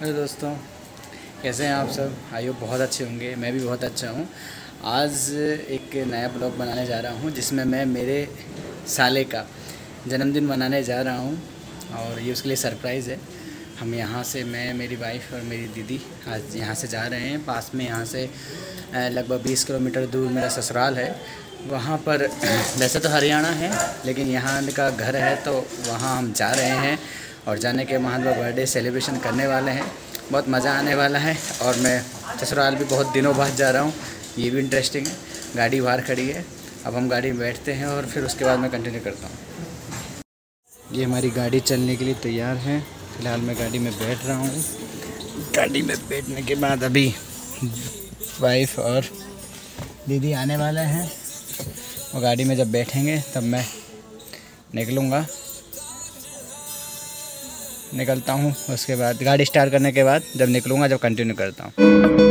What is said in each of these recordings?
Hello दोस्तों, कैसे हैं आप सब? आइयो बहुत अच्छे होंगे, मैं भी बहुत अच्छा हूँ। आज एक नया ब्लॉग बनाने जा रहा हूँ, जिसमें मैं मेरे साले का जन्मदिन मनाने जा रहा हूँ, और ये उसके लिए सरप्राइज़ है। हम यहाँ से, मैं, मेरी वाइफ और मेरी दीदी आज यहाँ से जा रहे हैं। पास में यहाँ से लगभग बीस किलोमीटर दूर मेरा ससुराल है। वहाँ पर, वैसे तो हरियाणा है, लेकिन यहाँ का घर है तो वहाँ हम जा रहे हैं। और जाने के बाद बर्थडे सेलिब्रेशन करने वाले हैं। बहुत मज़ा आने वाला है और मैं ससुराल भी बहुत दिनों बाद जा रहा हूँ। ये भी इंटरेस्टिंग है। गाड़ी बाहर खड़ी है। अब हम गाड़ी में बैठते हैं और फिर उसके बाद मैं कंटिन्यू करता हूँ। ये हमारी गाड़ी चलने के लिए तैयार है। फ़िलहाल मैं गाड़ी में बैठ रहा हूँ। गाड़ी में बैठने के बाद अभी वाइफ और दीदी आने वाले हैं। और गाड़ी में जब बैठेंगे तब मैं निकलूँगा। निकलता हूँ। उसके बाद, गाड़ी स्टार्ट करने के बाद जब निकलूँगा, जब कंटिन्यू करता हूँ।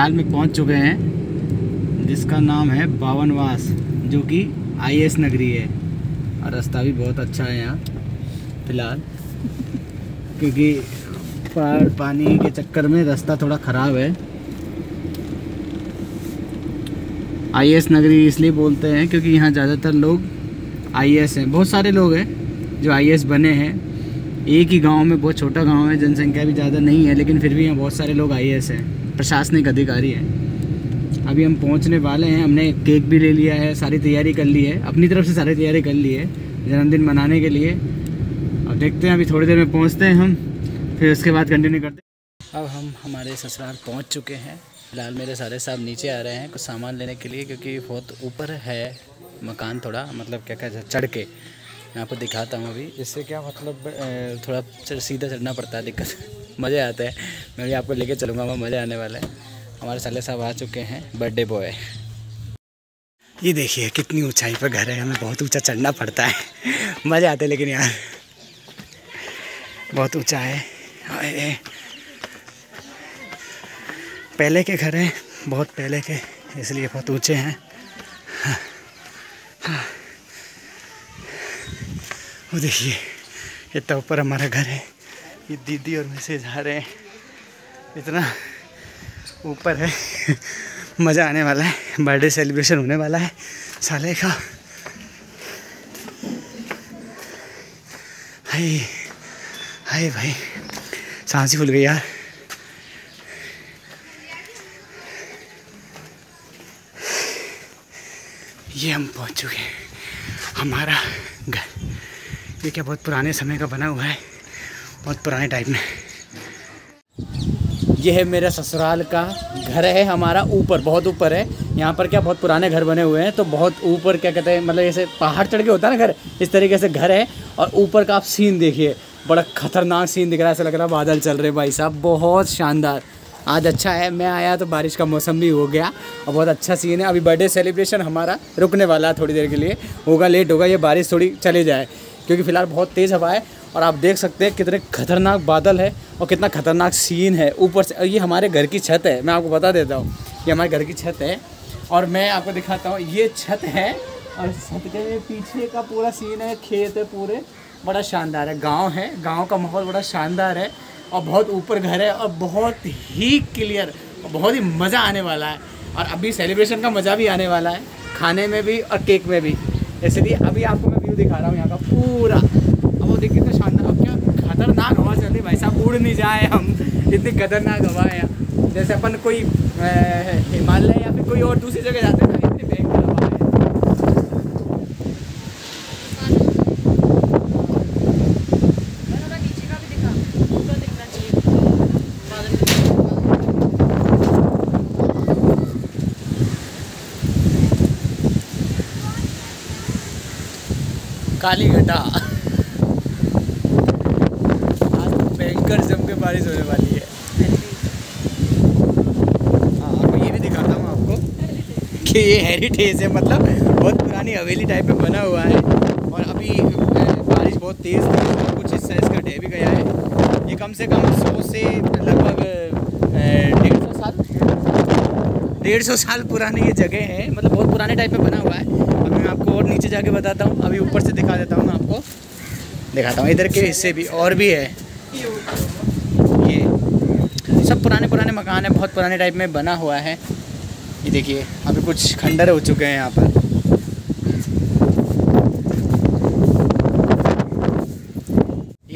ससुराल में पहुँच चुके हैं, जिसका नाम है बावनवास, जो कि आईएएस नगरी है। और रास्ता भी बहुत अच्छा है यहाँ, फ़िलहाल। क्योंकि पहाड़, पानी के चक्कर में रास्ता थोड़ा ख़राब है। आईएएस नगरी इसलिए बोलते हैं क्योंकि यहाँ ज़्यादातर लोग आईएएस हैं। बहुत सारे लोग हैं जो आईएएस बने हैं। एक ही गाँव में, बहुत छोटा गाँव है, जनसंख्या भी ज़्यादा नहीं है, लेकिन फिर भी यहाँ बहुत सारे लोग आईएएस हैं। प्रशासनिक अधिकारी हैं। अभी हम पहुँचने वाले हैं, हमने केक भी ले लिया है, सारी तैयारी कर ली है। अपनी तरफ़ से सारी तैयारी कर ली है, जन्मदिन मनाने के लिए। अब देखते हैं, अभी थोड़ी देर में पहुँचते हैं हम, फिर उसके बाद कंटिन्यू करते हैं। अब हम हमारे ससुराल पहुँच चुके हैं। फ़िलहाल मेरे सारे साहब नीचे आ रहे हैं कुछ सामान लेने के लिए, क्योंकि बहुत ऊपर है मकान थोड़ा मतलब क्या कहते हैं, चढ़ के। मैं आपको दिखाता हूँ अभी। इससे क्या मतलब थोड़ा सीधा चढ़ना पड़ता है दिक्कत। मज़े आते हैं। मैं भी आपको लेके चलूँगा वहाँ मज़े आने वाले हैं। हमारे साले साहब आ चुके हैं बर्थडे बॉय। ये देखिए कितनी ऊंचाई पर घर है हमें बहुत ऊँचा चढ़ना पड़ता है। मज़े आते हैं लेकिन यार बहुत ऊँचा है। पहले के घर हैं बहुत पहले के इसलिए बहुत ऊँचे हैं। हाँ, हाँ। वो देखिए इतना ऊपर हमारा घर है। ये दीदी और मैं से जा रहे हैं। इतना ऊपर है। मज़ा आने वाला है। बर्थडे सेलिब्रेशन होने वाला है। साले का। हाय हाय भाई। सांस ही फुल गई यार। ये हम पहुँच चुके हैं। हमारा घर। ये क्या बहुत पुराने समय का बना हुआ है? बहुत पुराने टाइप में। ये है मेरा ससुराल का घर है, हमारा ऊपर, बहुत ऊपर है। यहाँ पर क्या बहुत पुराने घर बने हुए हैं तो बहुत ऊपर क्या कहते हैं मतलब जैसे पहाड़ चढ़ के होता है ना घर, इस तरीके से घर है। और ऊपर का आप सीन देखिए, बड़ा खतरनाक सीन दिख रहा है, ऐसा लग रहा है बादल चल रहे भाई साहब, बहुत शानदार। आज अच्छा है, मैं आया तो बारिश का मौसम भी हो गया, और बहुत अच्छा सीन है। अभी बर्थडे सेलिब्रेशन हमारा रुकने वाला है थोड़ी देर के लिए, होगा लेट होगा, ये बारिश थोड़ी चले जाए। क्योंकि फ़िलहाल बहुत तेज़ हवा है और आप देख सकते हैं कितने खतरनाक बादल है और कितना खतरनाक सीन है। ऊपर से, ये हमारे घर की छत है, मैं आपको बता देता हूँ। ये हमारे घर की छत है और मैं आपको दिखाता हूँ, ये छत है और छत के पीछे का पूरा सीन है, खेत है पूरे। बड़ा शानदार है, गाँव है, गाँव का माहौल बड़ा शानदार है और बहुत ऊपर घर है और बहुत ही क्लियर और बहुत ही मज़ा आने वाला है। और अभी सेलिब्रेशन का मज़ा भी आने वाला है, खाने में भी और केक में भी। इसलिए अभी आपको मैं दिखा रहा हूँ यहाँ का पूरा। अब वो देखिए तो शानदार, अब क्या खतरनाक हवा चल रही भाई साहब, उड़ नहीं जाए हम। इतनी खतरनाक हवा है जैसे अपन कोई हिमालय या फिर कोई और दूसरी जगह जाते हैं है काली घटा। आज तो भयंकर जम के बारिश होने वाली है। हाँ आपको ये भी दिखाता हूँ आपको कि ये हेरिटेज है मतलब बहुत पुरानी हवेली टाइप में बना हुआ है। और अभी बारिश बहुत तेज़ थी कुछ हिस्सा इसका ढह भी गया है। ये कम से कम सौ से लगभग डेढ़ सौ साल डेढ़ सौ साल पुरानी ये जगह है मतलब बहुत पुराने टाइप में बना हुआ है। अब मैं आपको और नीचे जाके बताता हूँ, अभी ऊपर से दिखा देता हूँ मैं आपको। दिखाता हूँ, इधर के हिस्से भी और भी है। ये सब पुराने पुराने मकान है, बहुत पुराने टाइप में बना हुआ है। ये देखिए, अभी कुछ खंडर हो चुके हैं यहाँ पर।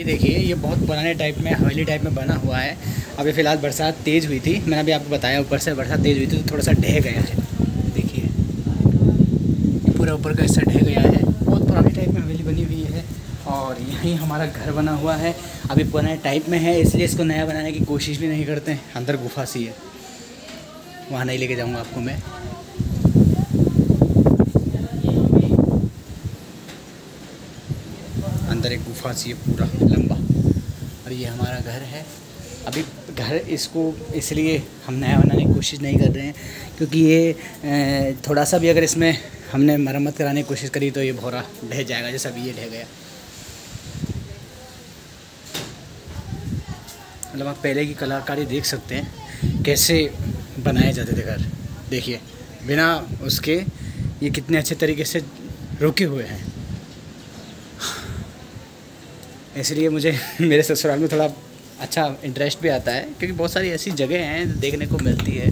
देखिए, ये बहुत पुराने टाइप में, हवेली टाइप में बना हुआ है। अभी फ़िलहाल बरसात तेज़ हुई थी। मैंने अभी आपको बताया, ऊपर से बरसात तेज़ हुई थी तो थोड़ा सा ढह गया है। देखिए पूरा ऊपर का हिस्सा ढह गया है। बहुत पुराने टाइप में हवेली बनी हुई है और यहीं हमारा घर बना हुआ है। अभी पुराने टाइप में है, इसलिए इसको नया बनाने की कोशिश भी नहीं करते अंदर गुफा सी है। वहाँ नहीं लेके जाऊँगा आपको मैं। अंदर एक गुफा सी है पूरा लंबा। और ये हमारा घर है। अभी घर इसको, इसलिए हम नया बनाने की कोशिश नहीं कर रहे हैं, क्योंकि ये थोड़ा सा भी अगर इसमें हमने मरम्मत कराने की कोशिश करी तो ये भोरा ढह जाएगा, जैसा अभी ये ढह गया। मतलब आप पहले की कलाकारी देख सकते हैं, कैसे बनाए जाते थे घर। देखिए, बिना उसके ये कितने अच्छे तरीके से रुके हुए हैं। इसलिए मुझे मेरे ससुराल में थोड़ा अच्छा इंटरेस्ट भी आता है, क्योंकि बहुत सारी ऐसी जगह हैं देखने को मिलती है।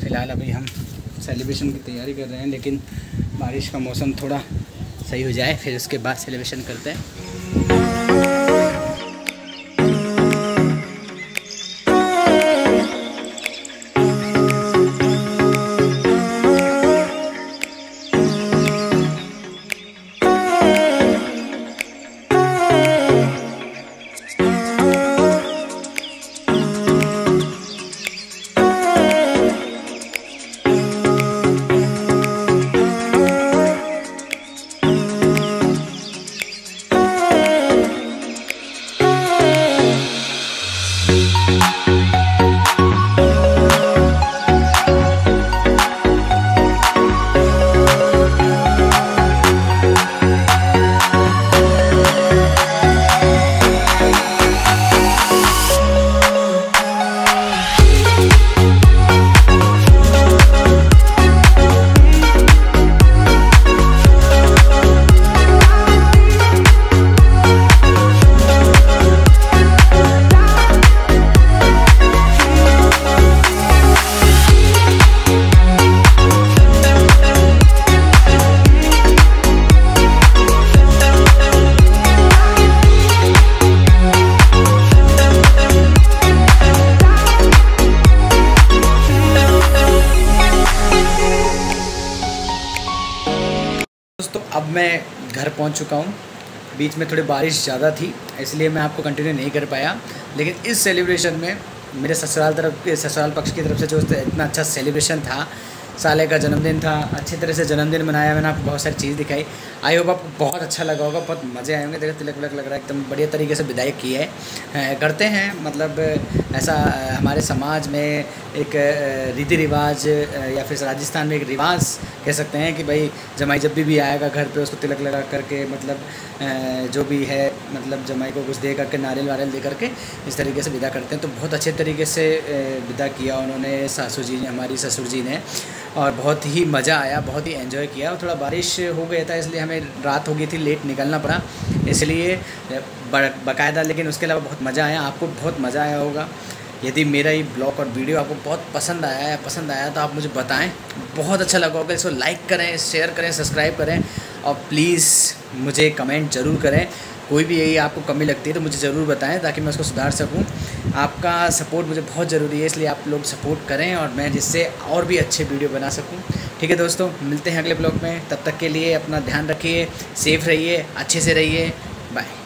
फ़िलहाल अभी हम सेलिब्रेशन की तैयारी कर रहे हैं, लेकिन बारिश का मौसम थोड़ा सही हो जाए, फिर उसके बाद सेलिब्रेशन करते हैं। मैं घर पहुँच चुका हूँ। बीच में थोड़ी बारिश ज़्यादा थी, इसलिए मैं आपको कंटिन्यू नहीं कर पाया। लेकिन इस सेलिब्रेशन में मेरे ससुराल तरफ़ के, ससुराल पक्ष की तरफ़ से जो इतना अच्छा सेलिब्रेशन था साले का जन्मदिन था, अच्छी तरह से जन्मदिन मनाया, मैंने आपको बहुत सारी चीज़ दिखाई। आई होप आपको बहुत अच्छा लगा होगा, बहुत मज़े आए होंगे। देखो, तिलक विलक लग रहा है, एकदम बढ़िया तरीके से विदाई की है। करते हैं मतलब ऐसा हमारे समाज में एक रीति रिवाज या फिर राजस्थान में एक रिवाज कह सकते हैं कि भाई, जमाई जब भी भी आएगा घर पे, उसको तिलक लगा करके मतलब जो भी है मतलब जमाई को कुछ दे करके नारियल वारियल दे करके, इस तरीके से विदा करते हैं। तो बहुत अच्छे तरीके से विदा किया उन्होंने, सासू जी ने हमारी ससुर जी ने। और बहुत ही मज़ा आया, बहुत ही एंजॉय किया और थोड़ा बारिश हो गया था इसलिए हमें रात हो गई थी लेट निकलना पड़ा। इसलिए बाकायदा लेकिन उसके अलावा बहुत मज़ा आया, आपको बहुत मज़ा आया होगा। यदि मेरा ये ब्लॉग और वीडियो आपको बहुत पसंद आया है, पसंद आया तो आप मुझे बताएँ। बहुत अच्छा लगा होगा, इसको लाइक करें शेयर करें सब्सक्राइब करें और प्लीज़ मुझे कमेंट ज़रूर करें। कोई भी यही आपको कमी लगती है तो मुझे ज़रूर बताएँ ताकि मैं उसको सुधार सकूँ। आपका सपोर्ट मुझे बहुत ज़रूरी है, इसलिए आप लोग सपोर्ट करें और मैं जिससे और भी अच्छे वीडियो बना सकूँ। ठीक है दोस्तों, मिलते हैं अगले ब्लॉग में, तब तक के लिए अपना ध्यान रखिए, सेफ़ रहिए, अच्छे से रहिए बाय